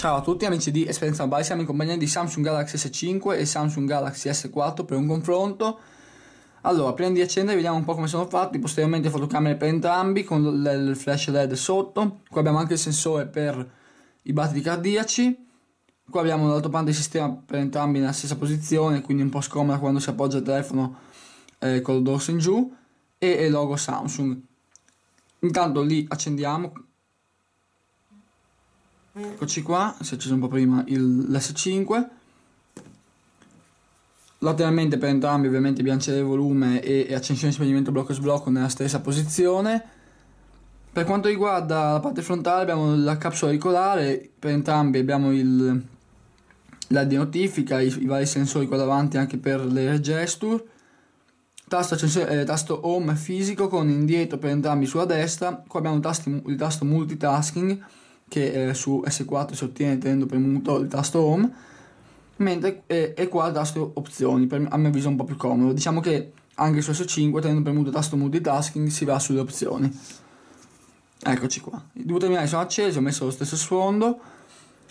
Ciao a tutti amici di Esperienza Mobile, siamo in compagnia di Samsung Galaxy S5 e Samsung Galaxy S4 per un confronto. Allora, prima di accendere vediamo un po' come sono fatti, posteriormente fotocamere per entrambi con il flash LED sotto, qua abbiamo anche il sensore per i battiti cardiaci, qua abbiamo l'altopante di sistema per entrambi nella stessa posizione, quindi un po' scomoda quando si appoggia il telefono eh, con dorso in giù. E il logo Samsung. Intanto li accendiamo Eccoci qua, si è acceso un po' prima il, l'S5. Lateralmente per entrambi ovviamente bilanciere del volume e, e accensione spegnimento blocco sblocco nella stessa posizione. Per quanto riguarda la parte frontale abbiamo la capsula auricolare, per entrambi abbiamo il, la di notifica, i, i, vari sensori qua davanti anche per le gesture. Tasto, eh, tasto home fisico con indietro per entrambi sulla destra, qua abbiamo il il tasto multitasking che eh, su S4 si ottiene tenendo premuto il tasto home mentre eh, è qua il tasto opzioni per, a mio avviso un po' più comodo. Diciamo che anche su S5 tenendo premuto il tasto multitasking si va sulle opzioni. Eccoci qua. I due terminali sono accesi ho messo lo stesso sfondo.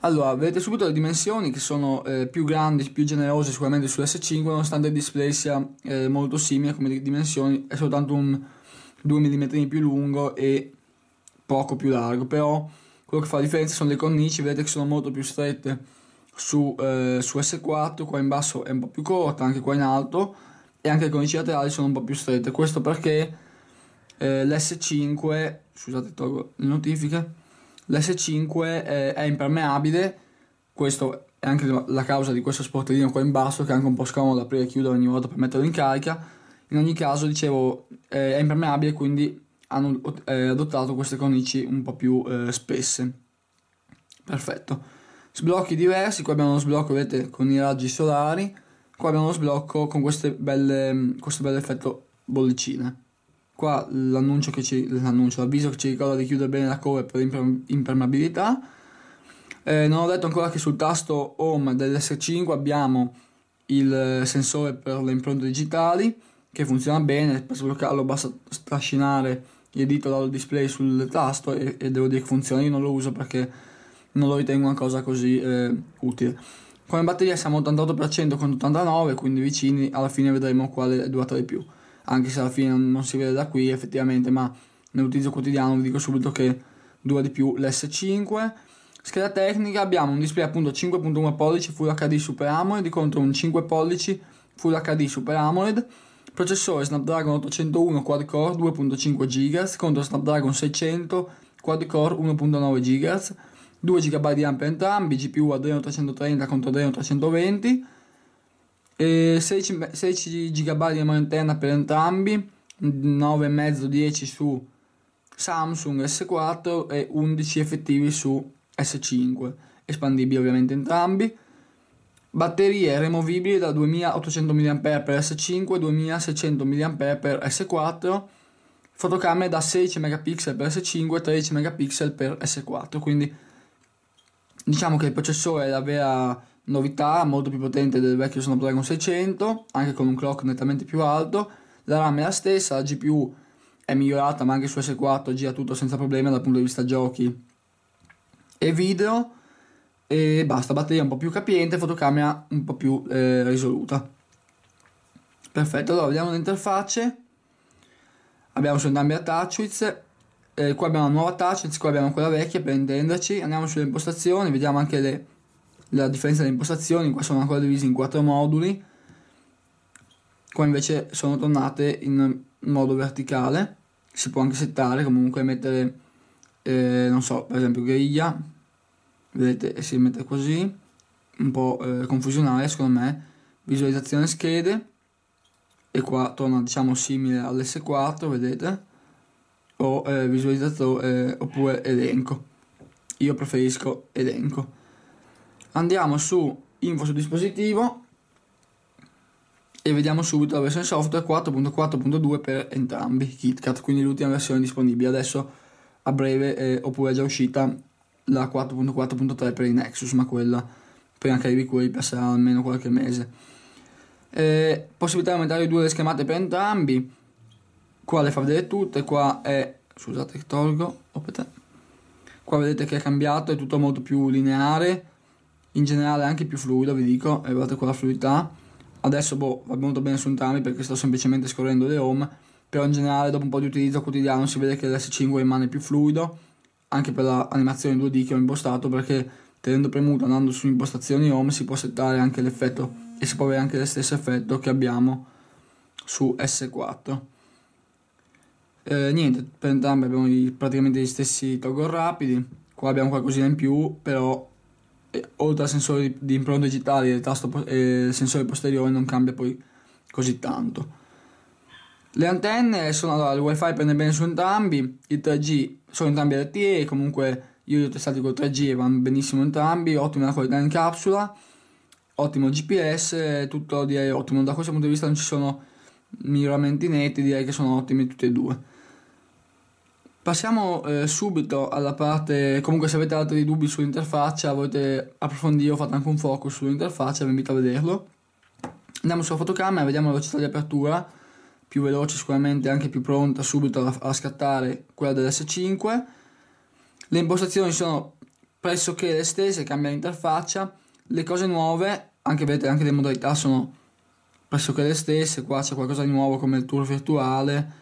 Allora vedete subito le dimensioni che sono eh, più grandi più generose sicuramente su S5 nonostante il display sia eh, molto simile come dimensioni è soltanto un 2 mm più lungo e poco più largo però quello che fa la differenza sono le cornici, vedete che sono molto più strette su, eh, su S4, qua in basso è un po' più corta, anche qua in alto, e anche le cornici laterali sono un po' più strette. Questo perché eh, l'S5, scusate tolgo le notifiche, l'S5 è, è impermeabile, questo è anche la causa di questo sportellino qua in basso che è anche un po' scomodo aprire e chiudere ogni volta per metterlo in carica. In ogni caso, dicevo, è impermeabile, quindi hanno eh, adottato queste cornici un po' più eh, spesse. Perfetto. Sblocchi diversi, qua abbiamo lo sblocco, vedete, con i raggi solari, qua abbiamo lo sblocco con belle, questo bel effetto bollicine. Qua l'annuncio l'avviso che ci ricorda di chiudere bene la cover per impermeabilità. Eh, non ho detto ancora che sul tasto home dell'S5 abbiamo il sensore per le impronte digitali che funziona bene, per sbloccarlo basta trascinare il dito dal display sul tasto e, e, devo dire che funziona. Io non lo uso perché non lo ritengo una cosa così eh, utile. Come batteria siamo 88% con 89, quindi vicini, alla fine vedremo quale è durata di più. Anche se alla fine non si vede da qui effettivamente, ma nell'utilizzo quotidiano vi dico subito che dura di più l'S5. Scheda tecnica abbiamo un display appunto 5.1 pollici Full HD Super AMOLED contro un 5 pollici Full HD Super AMOLED Processore Snapdragon 801 quad-core 2.5 GHz contro Snapdragon 600 quad-core 1.9 GHz, 2 GB di RAM per entrambi, GPU Adreno 330 contro Adreno 320, e 16, 16 GB di memoria interna per entrambi, 9,5-10 su Samsung S4 e 11 effettivi su S5, espandibili ovviamente entrambi. Batterie removibili da 2800 mAh per S5 e 2600 mAh per S4. Fotocamere da 16 megapixel per S5 e 13 megapixel per S4. Quindi diciamo che il processore è la vera novità, molto più potente del vecchio Snapdragon 600, anche con un clock nettamente più alto. La RAM è la stessa, la GPU è migliorata, ma anche su S4 gira tutto senza problemi dal punto di vista giochi e video e basta, batteria un po' più capiente, fotocamera un po' più eh, risoluta. Perfetto, allora vediamo l'interfacce. Abbiamo su entrambi la TouchWiz, eh, qua abbiamo una nuova TouchWiz, qua abbiamo quella vecchia per intenderci. Andiamo sulle impostazioni, vediamo anche le, la differenza delle impostazioni, qua sono ancora divise in quattro moduli. Qua invece sono tornate in modo verticale, si può anche settare, comunque mettere, eh, non so, per esempio griglia, vedete si mette così un po' eh, confusionale secondo me. Visualizzazione schede. E qua torna diciamo simile all'S4 vedete? O eh, visualizzatore eh, oppure elenco. Io preferisco elenco. Andiamo su info sul dispositivo. E vediamo subito la versione software 4.4.2 per entrambi KitKat quindi l'ultima versione disponibile. Adesso a breve eh, oppure è già uscita la 4.4.3 per i Nexus, ma quella prima che arrivi qui passerà almeno qualche mese. Eh, possibilità di aumentare due le schermate per entrambi. Qua le fa vedere tutte, qua è scusate tolgo, opete. qua vedete che è cambiato, è tutto molto più lineare, in generale anche più fluido, vi dico, e guardate qua la fluidità. Adesso boh, va molto bene su entrambi perché sto semplicemente scorrendo le home, però in generale dopo un po' di utilizzo quotidiano si vede che l'S5 rimane più fluido, anche per l'animazione 2D che ho impostato perché tenendo premuto andando su impostazioni home si può settare anche l'effetto e si può avere anche lo stesso effetto che abbiamo su S4 eh, niente per entrambi abbiamo praticamente gli stessi toggle rapidi. Qua abbiamo qualcosina in più però eh, oltre al sensore di, impronte digitali e il, tasto, e il sensore posteriore non cambia poi così tanto le antenne sono allora il wifi prende bene su entrambi il 3G sono entrambi LTE comunque io li ho testati col 3G e vanno benissimo entrambi ottima la qualità in capsula ottimo GPS tutto direi ottimo. Da questo punto di vista non ci sono miglioramenti netti direi che sono ottimi tutti e due. Passiamo eh, subito alla parte, comunque se avete altri dubbi sull'interfaccia, volete approfondire, ho fatto anche un focus sull'interfaccia, vi invito a vederlo. Andiamo sulla fotocamera, vediamo la velocità di apertura, più veloce sicuramente, anche più pronta subito a, a scattare quella dell'S5. Le impostazioni sono pressoché le stesse, cambia l'interfaccia. Le cose nuove, anche vedete anche le modalità sono pressoché le stesse, qua c'è qualcosa di nuovo come il tour virtuale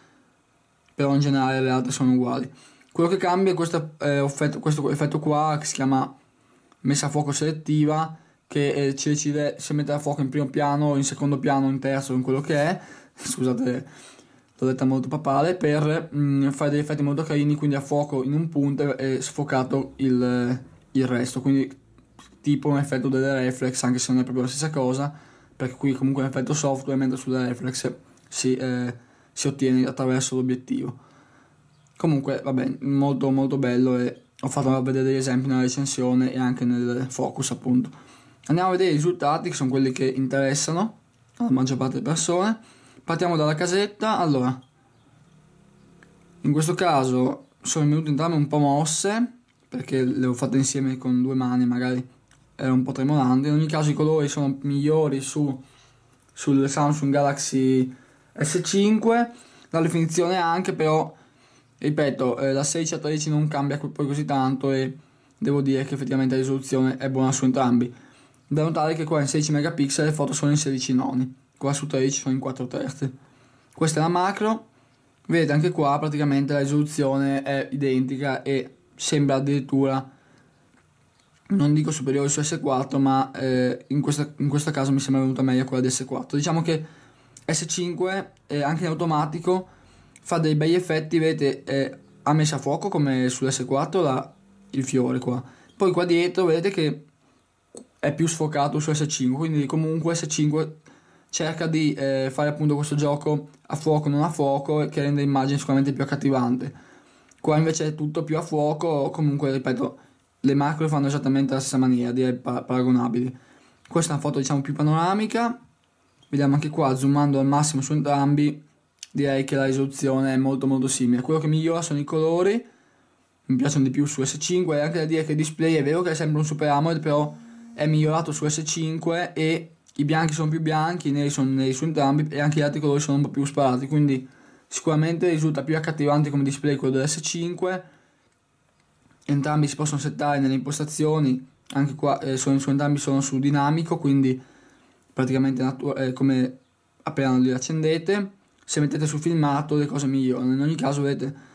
però in generale le altre sono uguali. Quello che cambia è questo, eh, effetto, questo effetto qua che si chiama messa a fuoco selettiva che eh, ci decide se mettere a fuoco in primo piano, in secondo piano, in terzo, in quello che è. Scusate, l'ho detta molto papale, per mh, mm, fare degli effetti molto carini, quindi a fuoco in un punto e sfocato il, il resto. Quindi tipo un effetto delle reflex, anche se non è proprio la stessa cosa, perché qui comunque è un effetto software, mentre sulle reflex si... Eh, si ottiene attraverso l'obiettivo. Comunque, vabbè, molto molto bello e ho fatto vedere degli esempi nella recensione e anche nel focus appunto. Andiamo a vedere i risultati che sono quelli che interessano alla maggior parte delle persone. Partiamo dalla casetta. Allora, in questo caso sono venute entrambe un po' mosse perché le ho fatte insieme con due mani, magari erano un po' tremolanti. In ogni caso i colori sono migliori su, sul Samsung Galaxy S5 la definizione anche però ripeto eh, la 16 a 13 non cambia poi così tanto e devo dire che effettivamente la risoluzione è buona su entrambi da notare che qua in 16 megapixel le foto sono in 16 noni qua su 13 sono in 4 terzi. Questa è la macro. Vedete anche qua praticamente la risoluzione è identica e sembra addirittura non dico superiore su S4 ma eh, in, questa, in questo caso mi sembra venuta meglio quella di S4 diciamo che S5 eh, anche in automatico fa dei bei effetti, vedete eh, ha messo a fuoco come sull'S4 la, il fiore qua. Poi qua dietro vedete che è più sfocato su S5, quindi comunque S5 cerca di eh, fare appunto questo gioco a fuoco non a fuoco che rende l'immagine sicuramente più accattivante. Qua invece è tutto più a fuoco, comunque ripeto, le macro fanno esattamente la stessa maniera, direi paragonabili. Questa è una foto diciamo più panoramica vediamo anche qua zoomando al massimo su entrambi direi che la risoluzione è molto molto simile quello che migliora sono i colori mi piacciono di più su S5 e anche da dire che il display è vero che è sempre un Super AMOLED però è migliorato su S5 e i bianchi sono più bianchi, i neri sono neri su entrambi e anche gli altri colori sono un po' più sparati quindi sicuramente risulta più accattivante come display quello dell'S5 entrambi si possono settare nelle impostazioni anche qua eh, sono, su entrambi sono su dinamico quindi praticamente natu- eh, come appena li accendete se mettete sul filmato le cose migliorano. In ogni caso vedete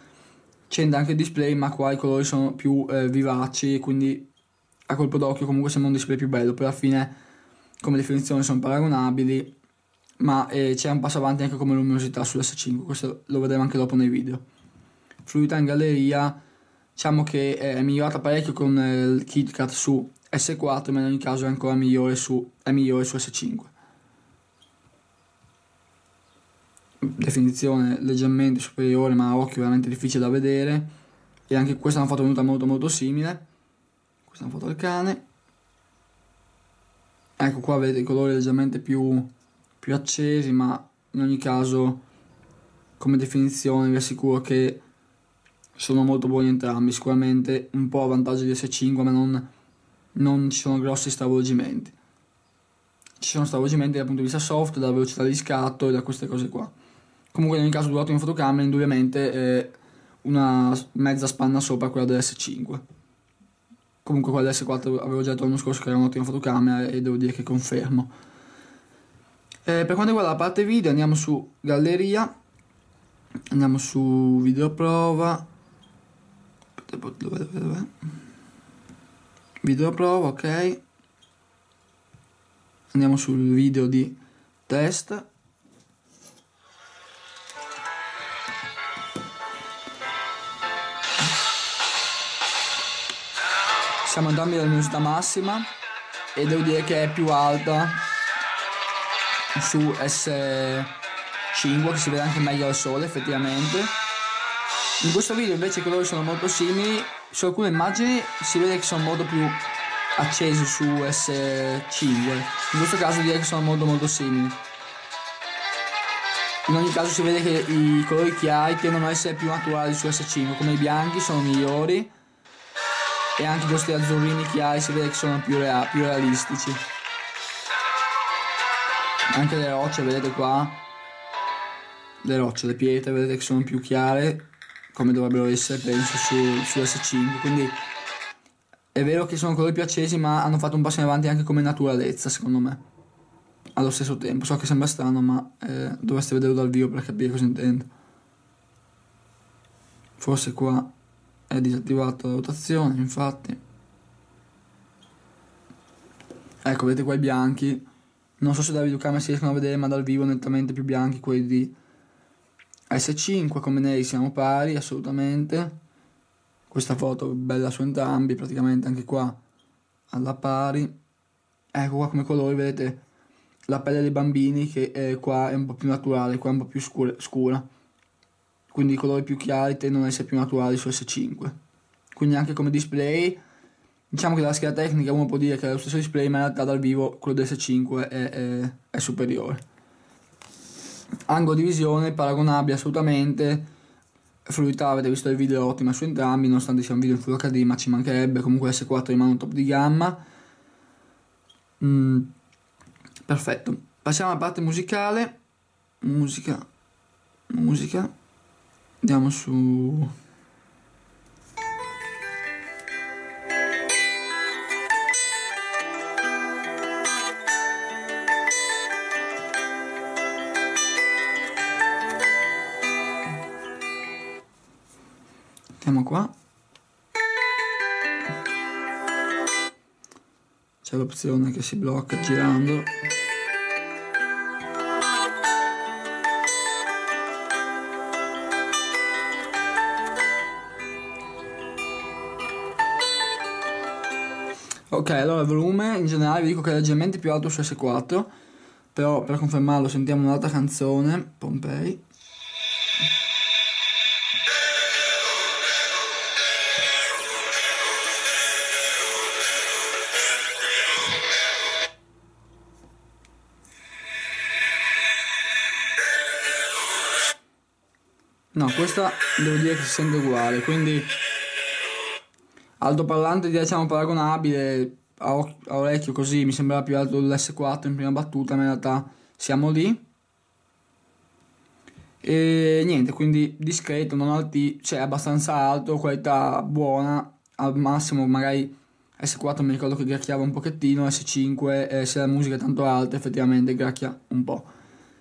accende anche il display ma qua i colori sono più eh, vivaci quindi a colpo d'occhio comunque sembra un display più bello poi alla fine come definizione sono paragonabili ma eh, c'è un passo avanti anche come luminosità sull'S5 questo lo vedremo anche dopo nei video. Fluidità in galleria diciamo che è migliorata parecchio con eh, il KitKat su S4 ma in ogni caso è ancora migliore su, migliore su S5 definizione leggermente superiore ma a occhio veramente difficile da vedere. E anche questa è una foto venuta molto molto simile. Questa è una foto del cane ecco qua vedete i colori leggermente più, più accesi ma in ogni caso come definizione vi assicuro che sono molto buoni entrambi sicuramente un po' a vantaggio di S5 ma non non ci sono grossi stravolgimenti. Ci sono stravolgimenti dal punto di vista soft, dalla velocità di scatto e da queste cose qua. Comunque nel caso in fotocamera indubbiamente è una mezza spanna sopra quella dell'S5. Comunque quella S4 avevo già detto l'anno scorso che era un'ottima fotocamera e devo dire che confermo. Eh, per quanto riguarda la parte video andiamo su galleria, andiamo su video prova, dove, dove, dove? video prova, ok, andiamo sul video di test siamo entrambi alla luminosità massima e devo dire che è più alta su S5 che si vede anche meglio al sole effettivamente. In questo video invece i colori sono molto simili su alcune immagini si vede che sono molto più accesi su S5 in questo caso direi che sono molto molto simili. In ogni caso si vede che i colori chiari tendono a essere più naturali su S5 come i bianchi sono migliori e anche questi azzurrini chiari si vede che sono più, rea più realistici. Anche le rocce vedete qua? Le rocce, le pietre vedete che sono più chiare come dovrebbero essere penso su, su S5 quindi è vero che sono colori più accesi ma hanno fatto un passo in avanti anche come naturalezza secondo me. Allo stesso tempo. So che sembra strano ma eh, dovreste vederlo dal vivo per capire cosa intendo. Forse qua è disattivato la rotazione infatti. Ecco vedete qua i bianchi. Non so se da videocamera si riescono a vedere ma dal vivo nettamente più bianchi quelli di S5 come nei siamo pari assolutamente. Questa foto bella su entrambi praticamente anche qua alla pari. Ecco qua come colori vedete la pelle dei bambini che è qua è un po' più naturale qua è un po' più scura, scura quindi i colori più chiari tendono ad essere più naturali su S5 quindi anche come display diciamo che dalla scheda tecnica uno può dire che è lo stesso display ma in realtà dal vivo quello del S5 è, è, è superiore. Angolo di visione paragonabile assolutamente. Fluidità avete visto il video ottima su entrambi nonostante sia un video in Full HD ma ci mancherebbe. Comunque S4 rimane un top di gamma. Mm, perfetto. Passiamo alla parte musicale. Musica. Musica Andiamo su... Andiamo qua. C'è l'opzione che si blocca girando. Ok, allora il volume in generale vi dico che è leggermente più alto su S4, però per confermarlo sentiamo un'altra canzone, Pompei. No, questa devo dire che si sente uguale, quindi altoparlante diciamo paragonabile a, a orecchio così mi sembrava più alto dell'S4 in prima battuta ma in realtà siamo lì. E niente quindi discreto non alti cioè abbastanza alto qualità buona al massimo magari S4 mi ricordo che gracchiava un pochettino S5 eh, se la musica è tanto alta effettivamente gracchia un po'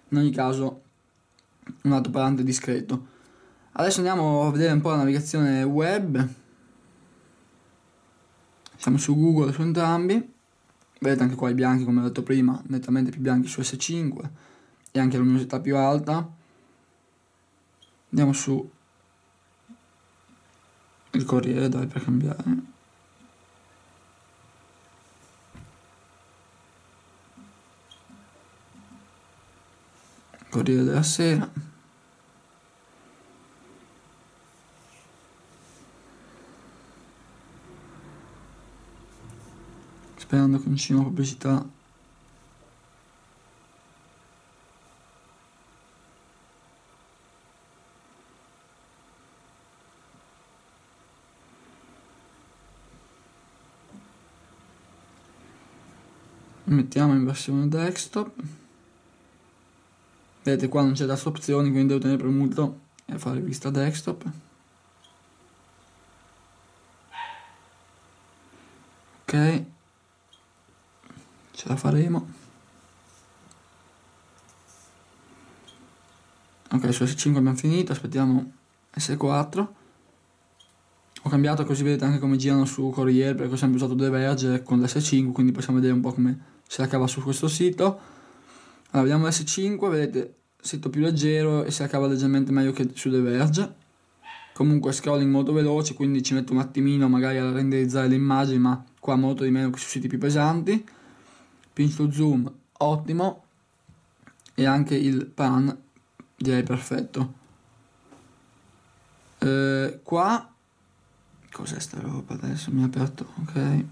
in ogni caso un altoparlante discreto. Adesso andiamo a vedere un po' la navigazione web siamo su Google su entrambi. Vedete anche qua i bianchi, come ho detto prima, nettamente più bianchi su S5 e anche la luminosità più alta. Andiamo su il Corriere, dai, per cambiare. Corriere della Sera. Sperando che non ci sia una pubblicità mettiamo in versione desktop. Vedete qua non c'è tasto opzioni quindi devo tenere premuto e fare vista desktop ok ce la faremo. Ok su S5 abbiamo finito aspettiamo S4 ho cambiato così vedete anche come girano su Corriere perché ho sempre usato Verge con l'S5 quindi possiamo vedere un po' come se la cava su questo sito. Allora vediamo l'S5 vedete sito più leggero e si la cava leggermente meglio che su The Verge. Comunque scrolling molto veloce quindi ci metto un attimino magari a renderizzare le immagini ma qua molto di meno che su siti più pesanti pinch to zoom ottimo. E anche il pan direi perfetto. Eh, qua cos'è sta roba adesso? Mi ha aperto ok.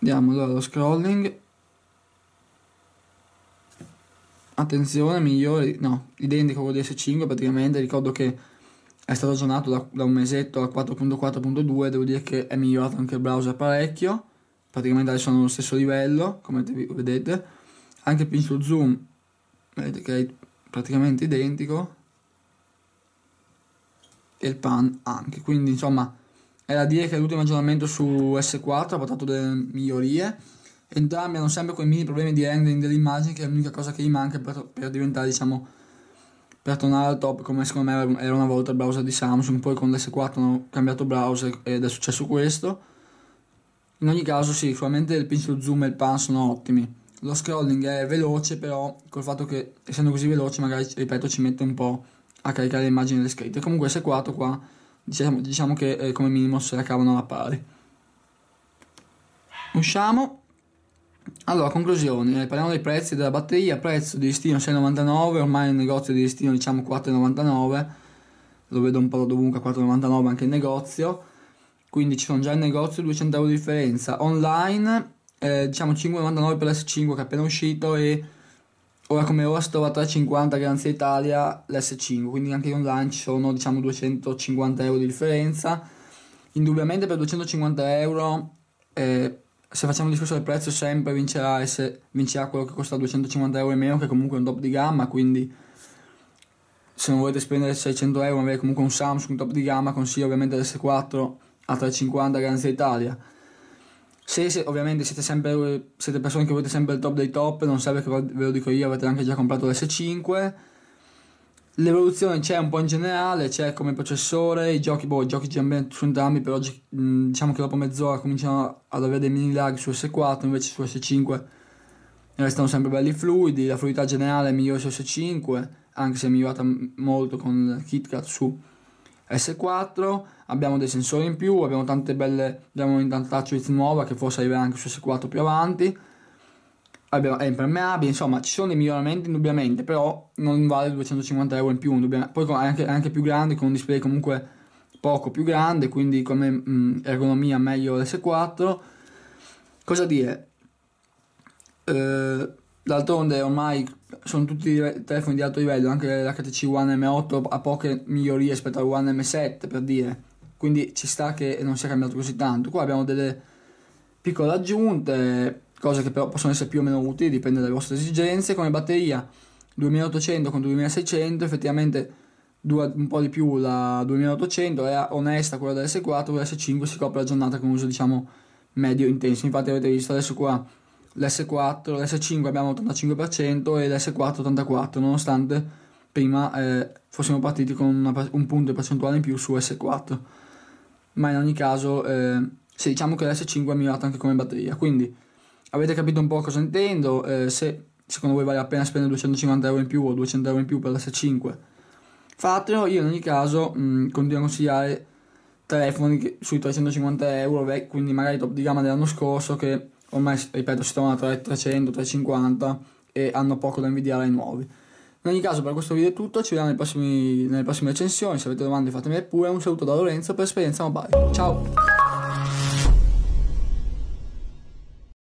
Andiamo allora allo scrolling. Attenzione migliore no identico con DS5 praticamente. Ricordo che è stato aggiornato da, da un mesetto a 4.4.2 devo dire che è migliorato anche il browser parecchio praticamente adesso hanno lo stesso livello come vedete. Anche il pinch to zoom vedete che è praticamente identico. E il pan anche. Quindi insomma è da dire che l'ultimo aggiornamento su S4 ha portato delle migliorie. Entrambi hanno sempre quei mini problemi di rendering delle immagini che è l'unica cosa che gli manca per, per diventare diciamo per tornare al top come secondo me era una volta il browser di Samsung. Poi con l'S4 hanno cambiato browser ed è successo questo in ogni caso sì sicuramente il pinch to zoom e il pan sono ottimi. Lo scrolling è veloce però col fatto che essendo così veloce magari ripeto ci mette un po' a caricare le immagini delle scritte comunque S4 qua diciamo, diciamo che eh, come minimo se la cavano alla pari. Usciamo. Allora, conclusioni, eh, parliamo dei prezzi della batteria, prezzo di listino 6,99, ormai nel negozio di listino diciamo 4,99, lo vedo un po' dovunque 4,99 anche in negozio, quindi ci sono già in negozio 200 euro di differenza, online eh, diciamo 5,99 per l'S5 che è appena uscito e ora come ora si trova 3,50 garanzia Italia l'S5, quindi anche online ci sono diciamo 250 euro di differenza, indubbiamente per 250 euro... Eh, se facciamo un discorso del prezzo sempre vincerà, se vincerà quello che costa 250 euro in meno che comunque è un top di gamma quindi se non volete spendere 600 euro avere comunque un Samsung top di gamma consiglio ovviamente l'S4 a 350 garanzia Italia. Se, se, ovviamente siete sempre siete persone che volete sempre il top dei top non serve che ve lo dico io avete anche già comprato l'S5 L'evoluzione c'è un po' in generale, c'è come processore, i giochi, boh, i giochi bene su entrambi, però diciamo che dopo mezz'ora cominciano ad avere dei mini lag su S4, invece su S5 restano sempre belli fluidi, la fluidità generale è migliore su S5, anche se è migliorata molto con KitKat su S4, abbiamo dei sensori in più, abbiamo tante belle, abbiamo touch nuova che forse arriverà anche su S4 più avanti, abbiamo, è impermeabile, insomma ci sono dei miglioramenti indubbiamente, però non vale 250 euro in più, poi è anche, è anche, più grande, con un display comunque poco più grande, quindi come mh, mm, ergonomia meglio l'S4. Cosa dire? Eh, d'altronde ormai sono tutti telefoni di alto livello, anche l'HTC One M8 ha poche migliorie rispetto al One M7 per dire, quindi ci sta che non sia cambiato così tanto. Qua abbiamo delle piccole aggiunte, cose che però possono essere più o meno utili, dipende dalle vostre esigenze, come batteria 2800 contro 2600, effettivamente dura un po' di più la 2800, è onesta quella dell'S4, l'S5 si copre la giornata con uso diciamo medio intenso, infatti avete visto adesso qua l'S4, l'S5 abbiamo 85% e l'S4 84%, nonostante prima eh, fossimo partiti con una, un punto percentuale in più su S4, ma in ogni caso eh, sì, diciamo che l'S5 è migliorato anche come batteria, quindi avete capito un po' cosa intendo, eh, se secondo voi vale la pena spendere 250 euro in più o 200 euro in più per l'S5 fatelo, io in ogni caso mh, mm, continuo a consigliare telefoni sui 350 euro, quindi magari top di gamma dell'anno scorso che ormai ripeto si trovano tra 300 350 e hanno poco da invidiare ai nuovi. In ogni caso per questo video è tutto, ci vediamo prossimi, nelle prossime recensioni, se avete domande fatemele pure, un saluto da Lorenzo per Esperienza Mobile. Ciao!